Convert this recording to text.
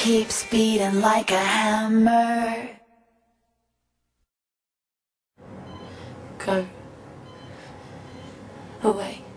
keeps beating like a hammer. Go away.